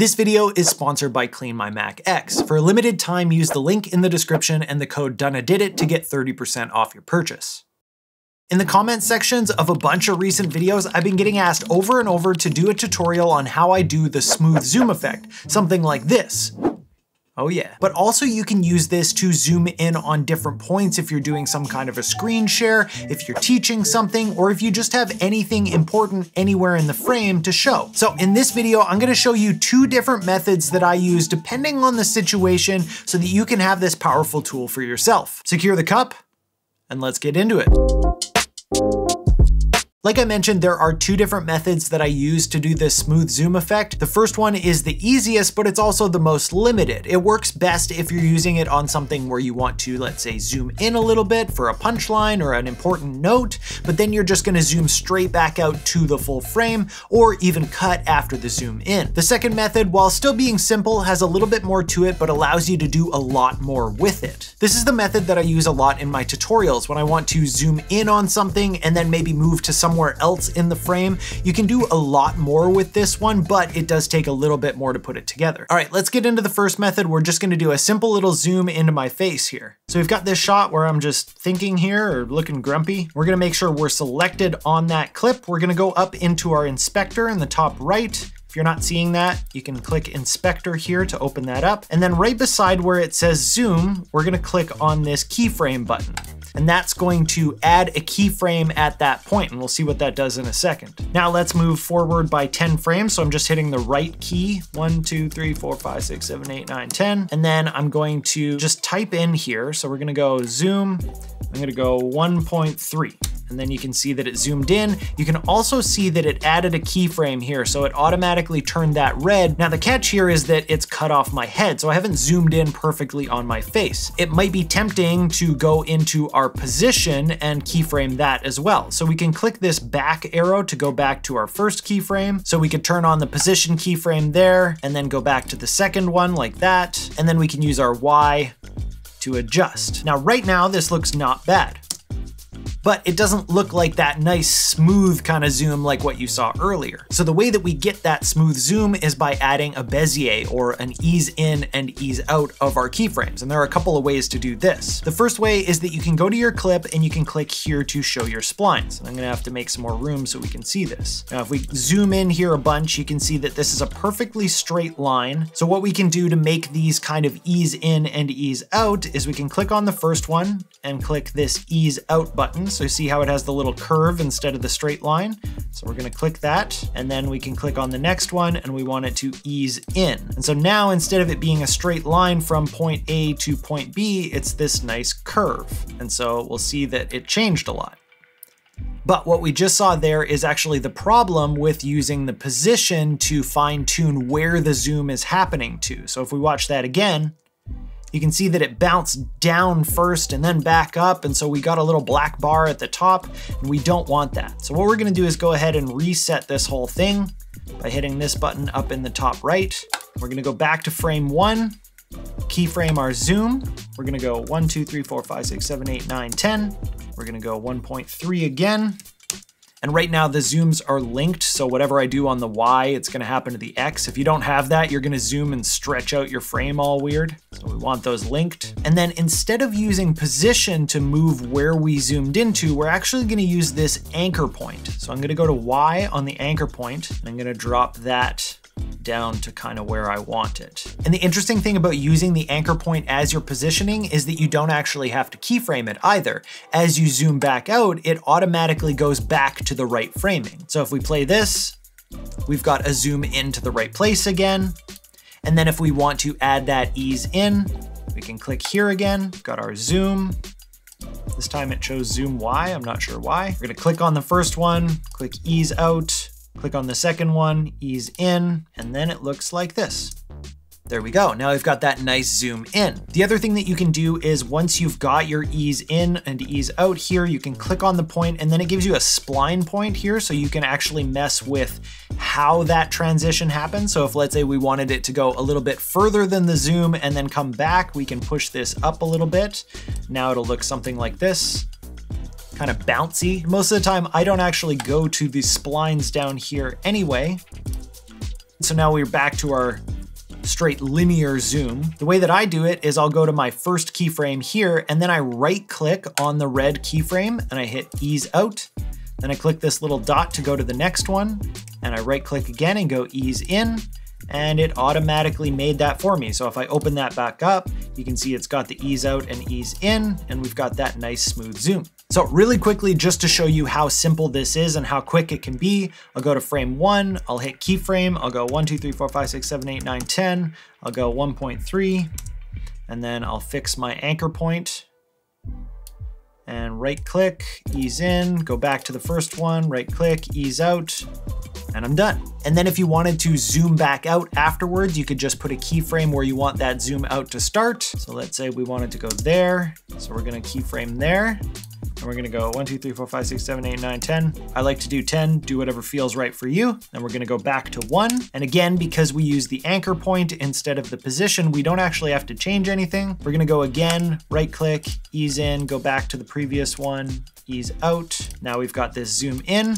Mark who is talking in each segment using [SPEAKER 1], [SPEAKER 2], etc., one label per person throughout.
[SPEAKER 1] This video is sponsored by Clean My Mac X. For a limited time, use the link in the description and the code DUNNADIDIT to get 30% off your purchase. In the comment sections of a bunch of recent videos, I've been getting asked over and over to do a tutorial on how I do the smooth zoom effect, something like this. Oh yeah. But also you can use this to zoom in on different points if you're doing some kind of a screen share, if you're teaching something, or if you just have anything important anywhere in the frame to show. So in this video, I'm gonna show you two different methods that I use depending on the situation so that you can have this powerful tool for yourself. Secure the cup, and let's get into it. Like I mentioned, there are two different methods that I use to do this smooth zoom effect. The first one is the easiest, but it's also the most limited. It works best if you're using it on something where you want to, let's say, zoom in a little bit for a punchline or an important note, but then you're just gonna zoom straight back out to the full frame, or even cut after the zoom in. The second method, while still being simple, has a little bit more to it, but allows you to do a lot more with it. This is the method that I use a lot in my tutorials when I want to zoom in on something and then maybe move to some somewhere else in the frame. You can do a lot more with this one, but it does take a little bit more to put it together. All right, let's get into the first method. We're just gonna do a simple little zoom into my face here. So we've got this shot where I'm just thinking here or looking grumpy. We're gonna make sure we're selected on that clip. We're gonna go up into our inspector in the top right. If you're not seeing that, you can click inspector here to open that up. And then right beside where it says zoom, we're gonna click on this keyframe button and that's going to add a keyframe at that point, and we'll see what that does in a second. Now let's move forward by 10 frames, so I'm just hitting the right key, one, two, three, four, five, six, seven, eight, nine, 10, and then I'm going to just type in here, so we're gonna go zoom, I'm gonna go 1.3 and then you can see that it zoomed in. You can also see that it added a keyframe here, so it automatically turned that red. Now the catch here is that it's cut off my head, so I haven't zoomed in perfectly on my face. It might be tempting to go into our position and keyframe that as well. So we can click this back arrow to go back to our first keyframe. So we could turn on the position keyframe there and then go back to the second one like that. And then we can use our Y to adjust. Now right now this looks not bad but it doesn't look like that nice smooth kind of zoom like what you saw earlier. So the way that we get that smooth zoom is by adding a Bezier or an ease in and ease out of our keyframes. And there are a couple of ways to do this. The first way is that you can go to your clip and you can click here to show your splines. And I'm gonna have to make some more room so we can see this. Now, if we zoom in here a bunch, you can see that this is a perfectly straight line. So what we can do to make these kind of ease in and ease out is we can click on the first one and click this ease out button so see how it has the little curve instead of the straight line. So we're gonna click that, and then we can click on the next one, and we want it to ease in. And so now, instead of it being a straight line from point A to point B, it's this nice curve. And so we'll see that it changed a lot. But what we just saw there is actually the problem with using the position to fine tune where the zoom is happening to. So if we watch that again, you can see that it bounced down first and then back up, and so we got a little black bar at the top, and we don't want that. So what we're gonna do is go ahead and reset this whole thing by hitting this button up in the top right. We're gonna go back to frame one, keyframe our zoom. We're gonna go one, two, three, four, five, six, seven, eight, nine, 10. We're gonna go 1.3 again. And right now the zooms are linked, so whatever I do on the Y, it's gonna happen to the X. If you don't have that, you're gonna zoom and stretch out your frame all weird. So we want those linked. And then instead of using position to move where we zoomed into, we're actually gonna use this anchor point. So I'm gonna go to Y on the anchor point, and I'm gonna drop that down to kind of where I want it. And the interesting thing about using the anchor point as you're positioning is that you don't actually have to keyframe it either. As you zoom back out, it automatically goes back to the right framing. So if we play this, we've got a zoom into the right place again. And then if we want to add that ease in, we can click here again, got our zoom. This time it chose zoom Y, I'm not sure why. We're gonna click on the first one, click ease out, Click on the second one, ease in, and then it looks like this. There we go. Now we've got that nice zoom in. The other thing that you can do is once you've got your ease in and ease out here, you can click on the point and then it gives you a spline point here so you can actually mess with how that transition happens. So if let's say we wanted it to go a little bit further than the zoom and then come back, we can push this up a little bit. Now it'll look something like this kind of bouncy. Most of the time, I don't actually go to the splines down here anyway. So now we're back to our straight linear zoom. The way that I do it is I'll go to my first keyframe here and then I right click on the red keyframe and I hit ease out. Then I click this little dot to go to the next one and I right click again and go ease in and it automatically made that for me. So if I open that back up, you can see it's got the ease out and ease in, and we've got that nice smooth zoom. So really quickly, just to show you how simple this is and how quick it can be, I'll go to frame one, I'll hit keyframe, I'll go one, two, three, four, five, six, seven, eight, nine, 10, I'll go 1.3, and then I'll fix my anchor point and right click, ease in, go back to the first one, right click, ease out, and I'm done. And then if you wanted to zoom back out afterwards, you could just put a keyframe where you want that zoom out to start. So let's say we wanted to go there. So we're gonna keyframe there. And we're gonna go one, two, three, four, five, six, seven, eight, nine, 10. I like to do 10, do whatever feels right for you. Then we're gonna go back to one. And again, because we use the anchor point instead of the position, we don't actually have to change anything. We're gonna go again, right click, ease in, go back to the previous one, ease out. Now we've got this zoom in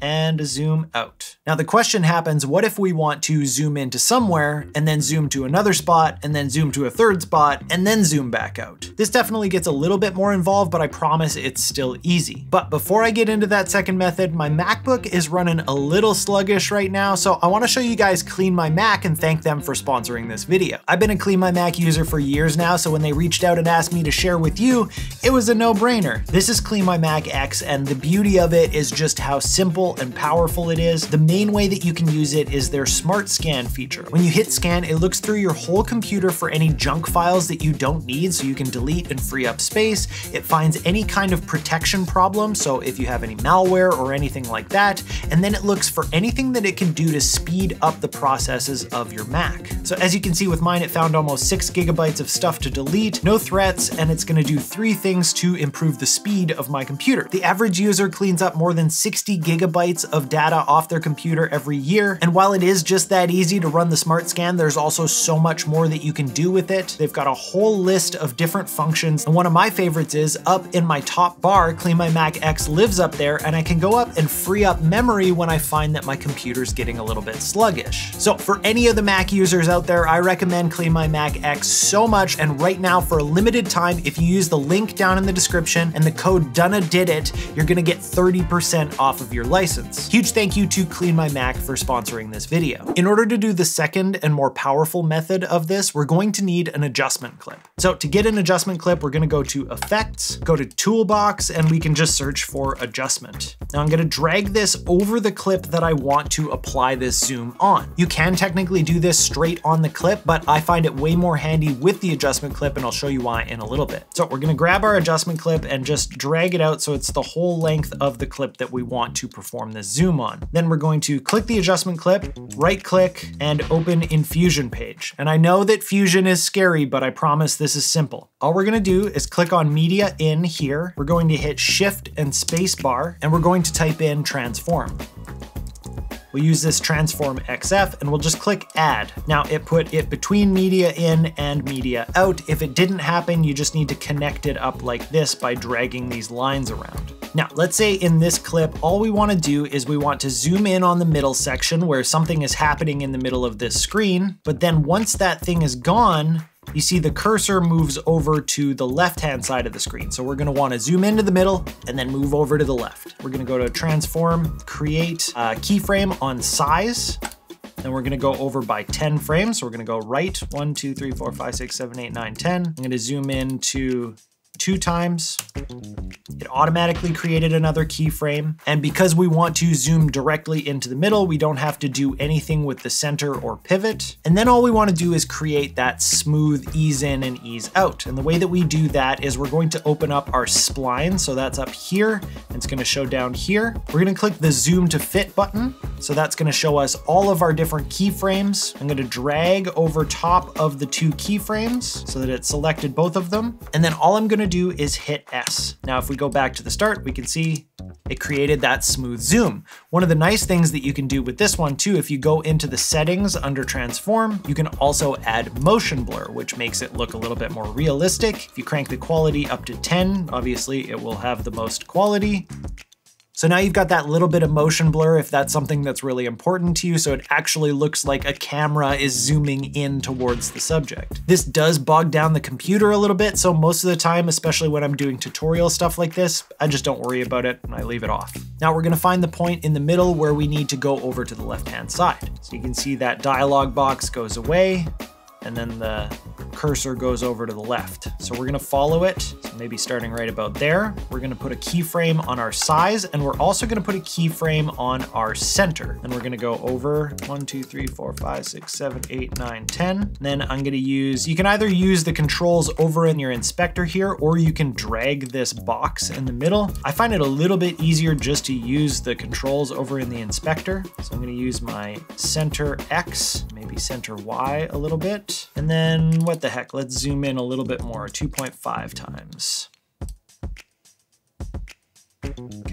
[SPEAKER 1] and zoom out. Now the question happens, what if we want to zoom into somewhere and then zoom to another spot and then zoom to a third spot and then zoom back out? This definitely gets a little bit more involved, but I promise it's still easy. But before I get into that second method, my MacBook is running a little sluggish right now, so I wanna show you guys Clean My Mac and thank them for sponsoring this video. I've been a Clean My Mac user for years now, so when they reached out and asked me to share with you, it was a no-brainer. This is Clean My Mac X, and the beauty of it is just how simple and powerful it is. The main way that you can use it is their smart scan feature. When you hit scan, it looks through your whole computer for any junk files that you don't need so you can delete and free up space. It finds any kind of protection problem, so if you have any malware or anything like that, and then it looks for anything that it can do to speed up the processes of your Mac. So as you can see with mine, it found almost six gigabytes of stuff to delete, no threats, and it's gonna do three things to improve the speed of my computer. The average user cleans up more than 60 gigabytes gigabytes of data off their computer every year. And while it is just that easy to run the smart scan, there's also so much more that you can do with it. They've got a whole list of different functions. And one of my favorites is up in my top bar, Clean My Mac X lives up there, and I can go up and free up memory when I find that my computer's getting a little bit sluggish. So for any of the Mac users out there, I recommend Clean My Mac X so much. And right now, for a limited time, if you use the link down in the description and the code Dunna did it, you're gonna get 30% off of your license. Huge thank you to Clean My Mac for sponsoring this video. In order to do the second and more powerful method of this, we're going to need an adjustment clip. So to get an adjustment clip, we're gonna go to Effects, go to Toolbox, and we can just search for Adjustment. Now I'm gonna drag this over the clip that I want to apply this zoom on. You can technically do this straight on the clip, but I find it way more handy with the adjustment clip, and I'll show you why in a little bit. So we're gonna grab our adjustment clip and just drag it out so it's the whole length of the clip that we want to perform this zoom on. Then we're going to click the adjustment clip, right click, and open in Fusion page. And I know that Fusion is scary, but I promise this is simple. All we're gonna do is click on media in here. We're going to hit shift and space bar, and we're going to type in transform. We'll use this transform XF and we'll just click add. Now it put it between media in and media out. If it didn't happen, you just need to connect it up like this by dragging these lines around. Now, let's say in this clip, all we wanna do is we want to zoom in on the middle section where something is happening in the middle of this screen, but then once that thing is gone, you see the cursor moves over to the left-hand side of the screen. So we're gonna wanna zoom into the middle and then move over to the left. We're gonna go to transform, create a keyframe on size, then we're gonna go over by 10 frames. So we're gonna go right, one, two, three, four, five, six, seven, eight, nine, 10. I'm gonna zoom in to two times. It automatically created another keyframe. And because we want to zoom directly into the middle, we don't have to do anything with the center or pivot. And then all we want to do is create that smooth ease in and ease out. And the way that we do that is we're going to open up our spline. So that's up here. And it's going to show down here. We're going to click the zoom to fit button. So that's going to show us all of our different keyframes. I'm going to drag over top of the two keyframes so that it selected both of them. And then all I'm going to do is hit S. Now, if we go back to the start, we can see it created that smooth zoom. One of the nice things that you can do with this one too, if you go into the settings under transform, you can also add motion blur, which makes it look a little bit more realistic. If you crank the quality up to 10, obviously it will have the most quality. So now you've got that little bit of motion blur if that's something that's really important to you, so it actually looks like a camera is zooming in towards the subject. This does bog down the computer a little bit, so most of the time, especially when I'm doing tutorial stuff like this, I just don't worry about it and I leave it off. Now we're gonna find the point in the middle where we need to go over to the left-hand side. So you can see that dialog box goes away, and then the cursor goes over to the left. So we're gonna follow it, maybe starting right about there. We're gonna put a keyframe on our size, and we're also gonna put a keyframe on our center. And we're gonna go over one, two, three, four, five, six, seven, eight, nine, 10. Then I'm gonna use, you can either use the controls over in your inspector here, or you can drag this box in the middle. I find it a little bit easier just to use the controls over in the inspector. So I'm gonna use my center X, maybe center Y a little bit. And then what the heck, let's zoom in a little bit more, 2.5 times.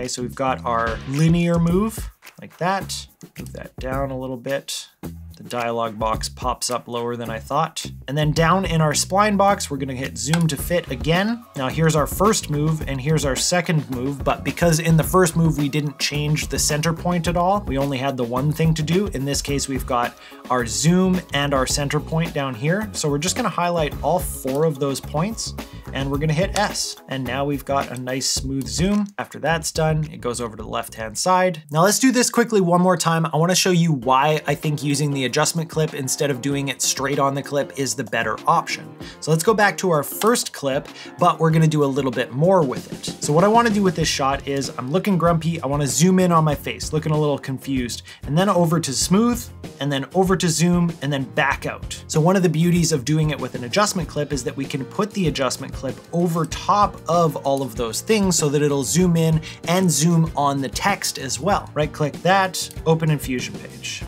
[SPEAKER 1] Okay, so we've got our linear move like that. Move that down a little bit. The dialog box pops up lower than I thought. And then down in our spline box, we're gonna hit zoom to fit again. Now here's our first move and here's our second move, but because in the first move we didn't change the center point at all, we only had the one thing to do. In this case, we've got our zoom and our center point down here. So we're just gonna highlight all four of those points and we're gonna hit S. And now we've got a nice smooth zoom. After that's done, it goes over to the left-hand side. Now let's do this quickly one more time. I wanna show you why I think using the adjustment clip instead of doing it straight on the clip is the better option. So let's go back to our first clip, but we're gonna do a little bit more with it. So what I wanna do with this shot is I'm looking grumpy, I wanna zoom in on my face, looking a little confused, and then over to smooth, and then over to zoom, and then back out. So one of the beauties of doing it with an adjustment clip is that we can put the adjustment clip over top of all of those things so that it'll zoom in and zoom on the text as well. Right click that, open in Fusion page.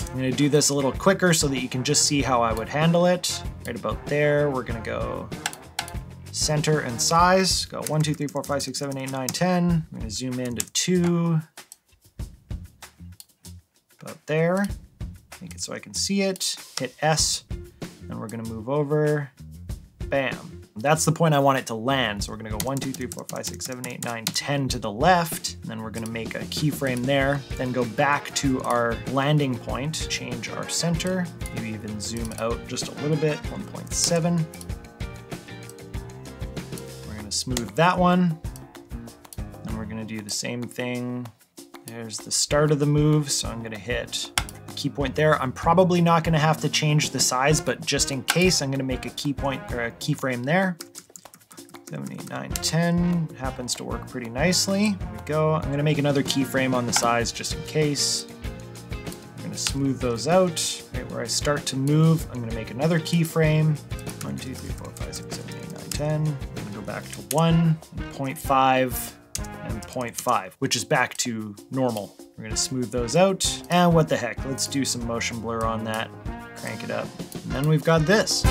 [SPEAKER 1] I'm gonna do this a little quicker so that you can just see how I would handle it. Right about there, we're gonna go center and size. Go one, two, three, four, five, six, seven, eight, nine, 10. I'm gonna zoom in to two. About there. Make it so I can see it. Hit S, and we're gonna move over. Bam. That's the point I want it to land. So we're gonna go one, two, three, four, five, six, seven, eight, nine, 10 to the left. And then we're gonna make a keyframe there. Then go back to our landing point, change our center, maybe even zoom out just a little bit, 1.7. We're gonna smooth that one. Then we're gonna do the same thing. There's the start of the move. So I'm gonna hit key point there. I'm probably not gonna have to change the size, but just in case, I'm gonna make a key point or a keyframe there. 7, 8, 9, 10 happens to work pretty nicely. There we go. I'm gonna make another keyframe on the size just in case. I'm gonna smooth those out. Right where I start to move, I'm gonna make another keyframe. 1, 2, 3, 4, 5, 6, 7, 8, 9, 10. I'm gonna go back to 1, 0.5, and 0.5, which is back to normal. We're gonna smooth those out. And what the heck, let's do some motion blur on that. Crank it up. And then we've got this.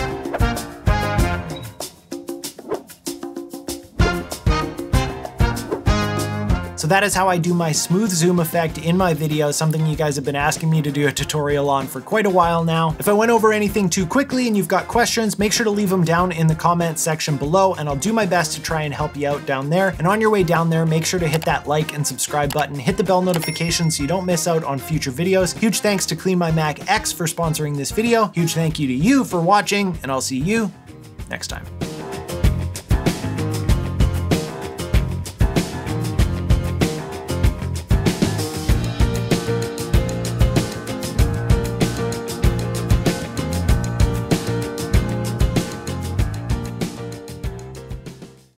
[SPEAKER 1] So that is how I do my smooth zoom effect in my video, something you guys have been asking me to do a tutorial on for quite a while now. If I went over anything too quickly and you've got questions, make sure to leave them down in the comment section below and I'll do my best to try and help you out down there. And on your way down there, make sure to hit that like and subscribe button, hit the bell notification so you don't miss out on future videos. Huge thanks to Clean My Mac X for sponsoring this video. Huge thank you to you for watching and I'll see you next time.